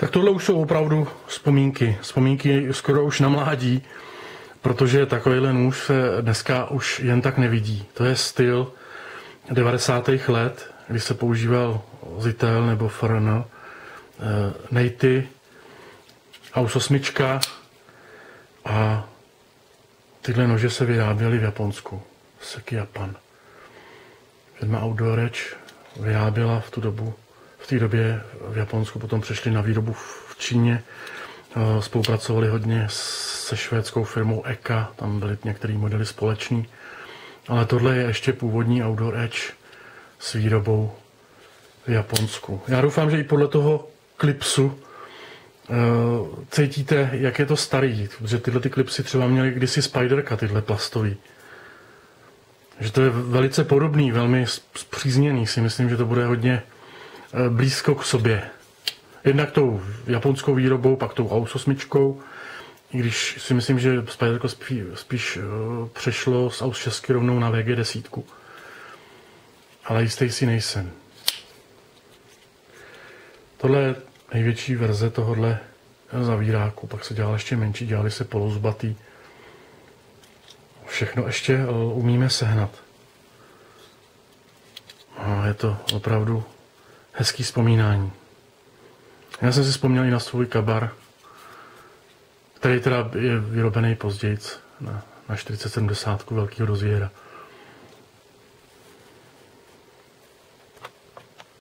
Tak tohle už jsou opravdu vzpomínky. Vzpomínky skoro už na mládí, protože takovýhle nůž se dneska už jen tak nevidí. To je styl 90. let, kdy se používal Zitel nebo FRN, eh, Nejty, Aus 8 a tyhle nože se vyráběly v Japonsku. Seki Japan. Firma Outdooreč vyráběla v tu dobu, v té době v Japonsku, potom přešli na výrobu v Číně, eh, spolupracovali hodně se švédskou firmou EKA, tam byly některé modely společný, ale tohle je ještě původní Outdoor Edge s výrobou v Japonsku. Já doufám, že i podle toho klipsu uh, cítíte, jak je to starý, protože tyhle ty klipsy třeba měly kdysi Spiderka, tyhle plastový. Že to je velice podobný, velmi zpřízněný, si myslím, že to bude hodně blízko k sobě. Jednak tou japonskou výrobou, pak tou AUS 8, i když si myslím, že Spiderko spíš, spíš uh, přešlo z AUS 6 rovnou na VG 10. Ale jistý si nejsem. Tohle je největší verze tohohle zavíráku, pak se dělal ještě menší, dělali se polozbatý. Všechno ještě eh, umíme sehnat. A je to opravdu hezký vzpomínání. Já jsem si vzpomněl i na svůj kabar, který teda je vyrobený později na, na 4070 velkého rozvěra.